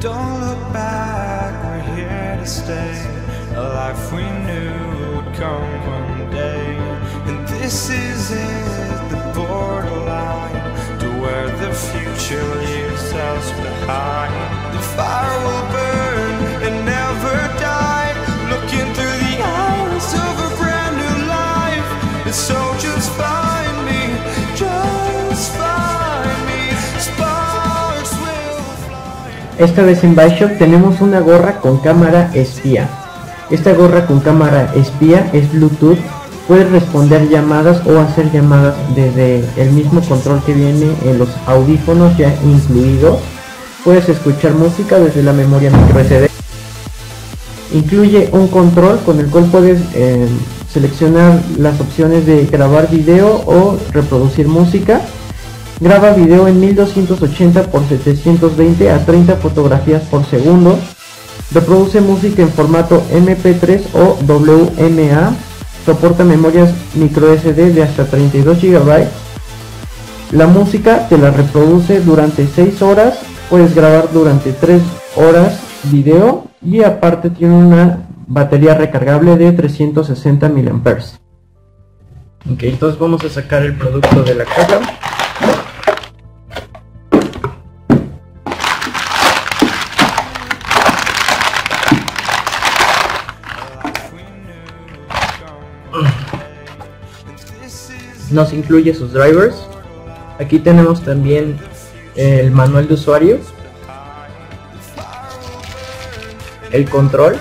Don't look back, we're here to stay. A life we knew would come one day. And this is it, the borderline to where the future leaves us behind. The fire will burn and never die. Esta vez en Bioshock tenemos una gorra con cámara espía. Esta gorra con cámara espía es Bluetooth, puede responder llamadas o hacer llamadas desde el mismo control que viene en los audífonos ya incluidos. Puedes escuchar música desde la memoria micro SD. Incluye un control con el cual puedes eh, seleccionar las opciones de grabar video o reproducir música. Graba video en 1280 x 720 a 30 fotografías por segundo. Reproduce música en formato MP3 o WMA. Soporta memorias micro SD de hasta 32 GB. La música te la reproduce durante 6 horas. Puedes grabar durante 3 horas video y aparte tiene una batería recargable de 360 mAh. Ok, entonces vamos a sacar el producto de la caja. Nos incluye sus drivers. Aquí tenemos también el manual de usuario el control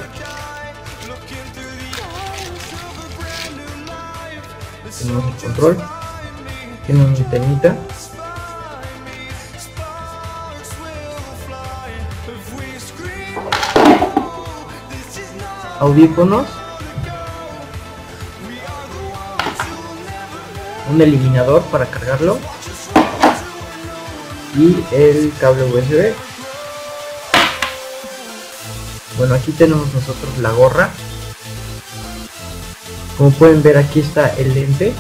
tenemos el control tiene una antenita audífonos un eliminador para cargarlo. Y el cable USB bueno aquí tenemos nosotros la gorra. Como pueden ver aquí está el lente.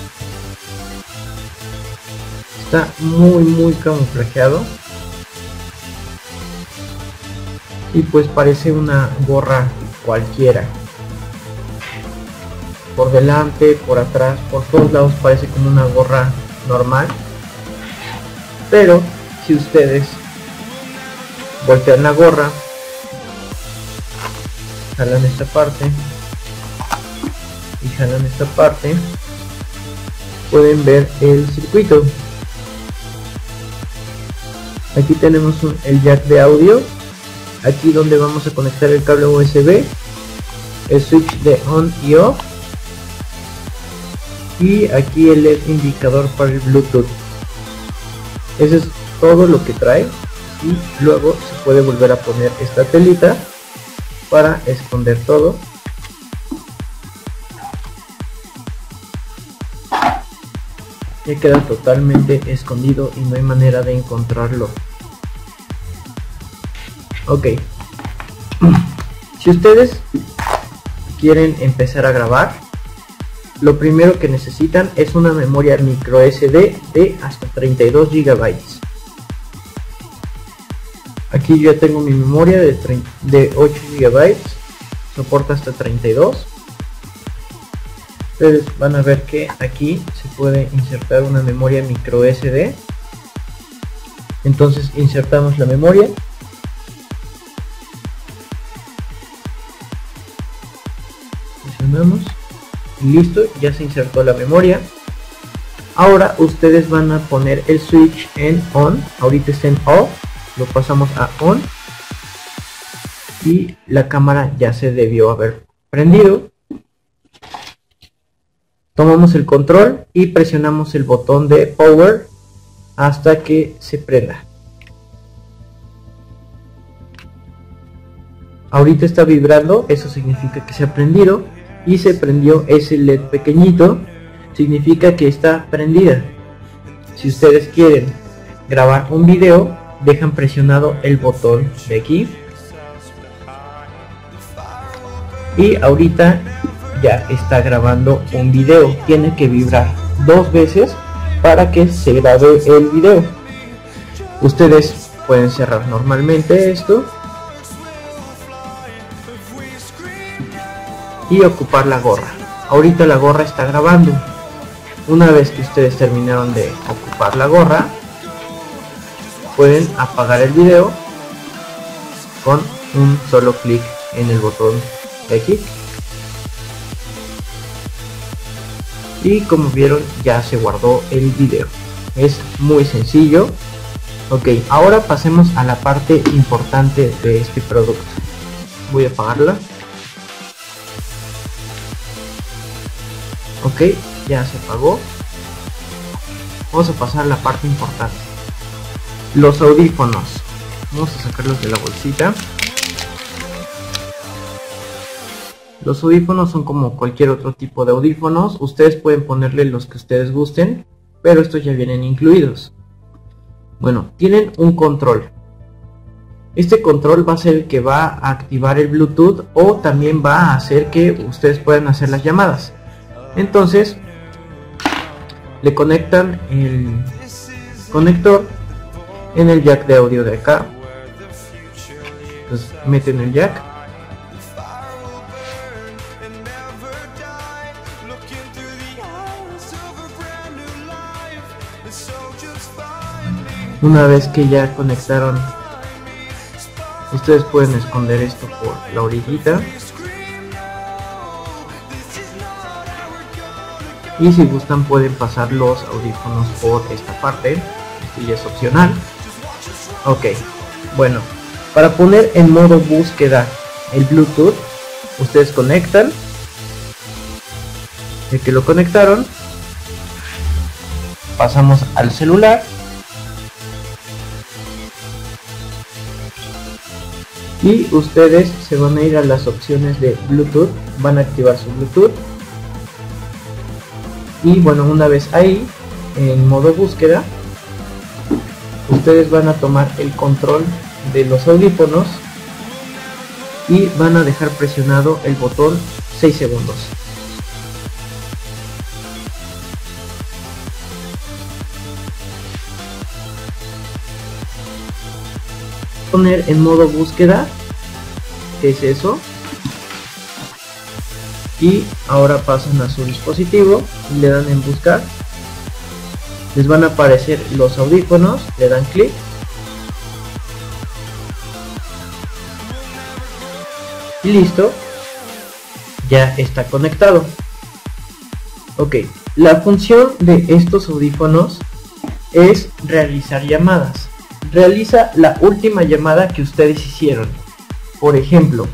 Está muy muy camuflajeado. Y pues parece una gorra cualquiera por delante, por atrás, por todos lados parece como una gorra normal. Pero si ustedes voltean la gorra, jalan esta parte y jalan esta parte, pueden ver el circuito. Aquí tenemos el jack de audio, aquí donde vamos a conectar el cable USB, el switch de on y off y aquí el indicador para el Bluetooth. Eso es todo lo que trae y luego se puede volver a poner esta telita para esconder todo. Ya queda totalmente escondido y no hay manera de encontrarlo. Ok. Si ustedes quieren empezar a grabar, lo primero que necesitan es una memoria micro SD de hasta 32 GB. Aquí yo ya tengo mi memoria de, de 8 GB, soporta hasta 32. Ustedes van a ver que aquí se puede insertar una memoria micro SD. Entonces insertamos la memoria. Presionamos listo ya se insertó la memoria. Ahora ustedes van a poner el switch en on. Ahorita está en off. Lo pasamos a on. Y la cámara ya se debió haber prendido. Tomamos el control y presionamos el botón de power hasta que se prenda. Ahorita está vibrando eso significa que se ha prendido y se prendió ese led pequeñito significa que está prendida. Si ustedes quieren grabar un video dejan presionado el botón de aquí. Y ahorita ya está grabando un video. Tiene que vibrar dos veces para que se grabe el video. Ustedes pueden cerrar normalmente esto y ocupar la gorra. Ahorita la gorra está grabando. Una vez que ustedes terminaron de ocupar la gorra, pueden apagar el video con un solo clic en el botón X y como vieron ya se guardó el video. Es muy sencillo. Ok ahora pasemos a la parte importante de este producto. Voy a apagarla ok ya se apagó vamos a pasar a la parte importante los audífonos vamos a sacarlos de la bolsita Los audífonos son como cualquier otro tipo de audífonos, ustedes pueden ponerle los que ustedes gusten, pero estos ya vienen incluidos. Bueno, tienen un control. Este control va a ser el que va a activar el Bluetooth o también va a hacer que ustedes puedan hacer las llamadas. Entonces, le conectan el conector en el jack de audio de acá. Entonces, meten el jack Una vez que ya conectaron, ustedes pueden esconder esto por la orillita. Y si gustan pueden pasar los audífonos por esta parte. Esto ya es opcional. Ok, bueno, para poner en modo búsqueda el Bluetooth, ustedes conectan. De que lo conectaron, pasamos al celular y ustedes se van a ir a las opciones de Bluetooth van a activar su Bluetooth y bueno una vez ahí en modo búsqueda ustedes van a tomar el control de los audífonos y van a dejar presionado el botón 6 segundos. Poner en modo búsqueda que es eso y ahora pasan a su dispositivo y le dan en buscar. Les van a aparecer los audífonos le dan clic. Y listo. Ya está conectado. Ok la función de estos audífonos es realizar llamadas. Realiza la última llamada que ustedes hicieron. Por ejemplo,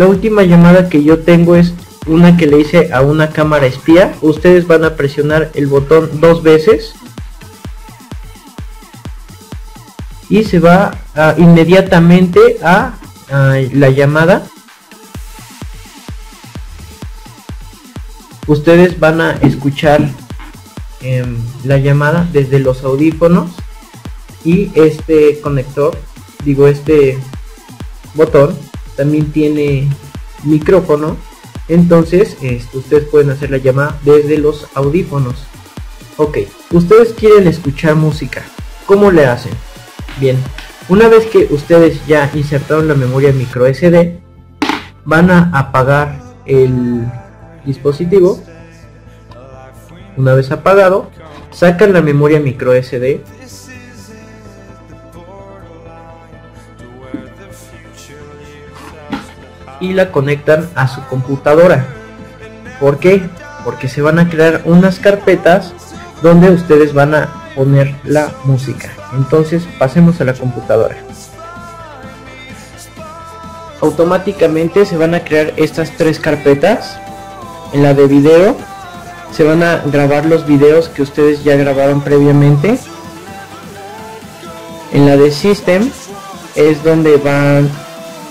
la última llamada que yo tengo es una que le hice a una cámara espía. Ustedes van a presionar el botón dos veces. Y se va inmediatamente a, la llamada. Ustedes van a escuchar em, la llamada desde los audífonos y este conector digo este botón también tiene micrófono entonces este, ustedes pueden hacer la llamada desde los audífonos ok ustedes quieren escuchar música ¿cómo le hacen? bien una vez que ustedes ya insertaron la memoria micro SD van a apagar el dispositivo una vez apagado sacan la memoria micro SD y la conectan a su computadora. ¿Por qué? Porque se van a crear unas carpetas donde ustedes van a poner la música. Entonces pasemos a la computadora. Automáticamente se van a crear estas tres carpetas. En la de video se van a grabar los videos que ustedes ya grabaron previamente. En la de system es donde van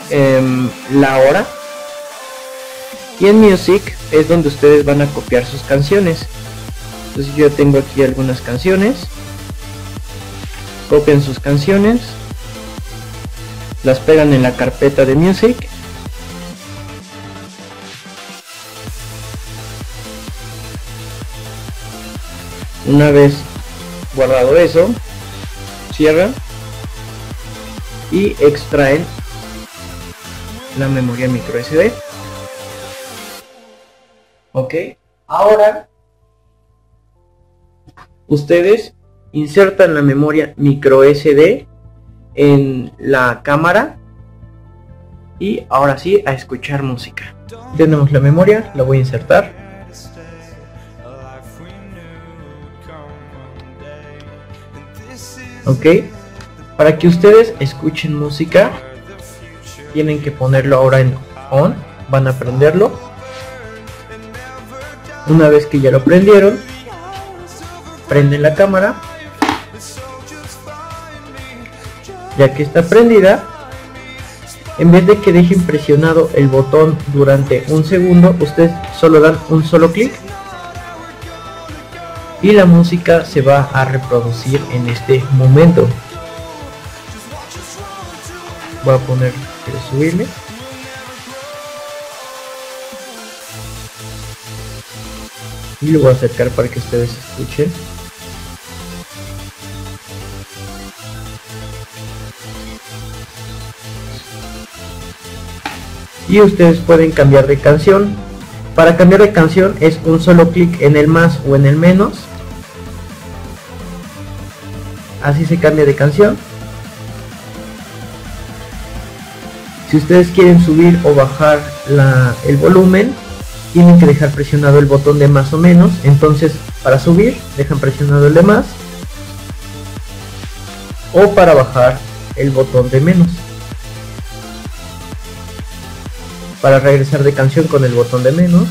Em, la hora. Y en Music es donde ustedes van a copiar sus canciones. Entonces yo tengo aquí algunas canciones. Copian sus canciones. Las pegan en la carpeta de Music. Una vez guardado eso, cierran y extraen la memoria micro SD ok ahora ustedes insertan la memoria micro SD en la cámara y ahora sí a escuchar música. Tenemos la memoria la voy a insertar. Ok para que ustedes escuchen música tienen que ponerlo ahora en on van a prenderlo. Una vez que ya lo prendieron prenden la cámara. Ya que está prendida en vez de que dejen presionado el botón durante un segundo ustedes solo dan un solo clic y la música se va a reproducir en este momento. Voy a poner subirle. Y lo voy a acercar para que ustedes escuchen. Y ustedes pueden cambiar de canción. Para cambiar de canción es un solo clic en el más o en el menos. Así se cambia de canción si ustedes quieren subir o bajar el volumen tienen que dejar presionado el botón de más o menos. Entonces para subir dejan presionado el de más. O para bajar el botón de menos. Para regresar de canción con el botón de menos.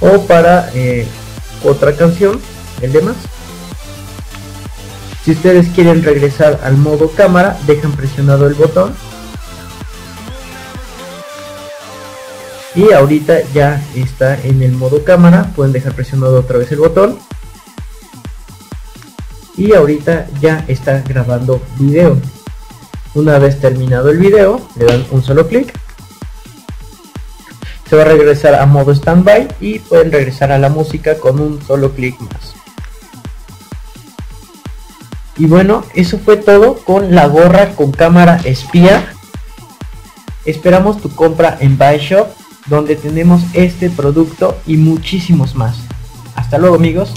O para eh, otra canción el de más. Si ustedes quieren regresar al modo cámara dejan presionado el botón y ahorita ya está en el modo cámara. Pueden dejar presionado otra vez el botón. Y ahorita ya está grabando video. Una vez terminado el video le dan un solo clic. Se va a regresar a modo standby y pueden regresar a la música con un solo clic más. Y bueno eso fue todo con la gorra con cámara espía. Esperamos tu compra en Buy Shop donde tenemos este producto y muchísimos más. Hasta luego amigos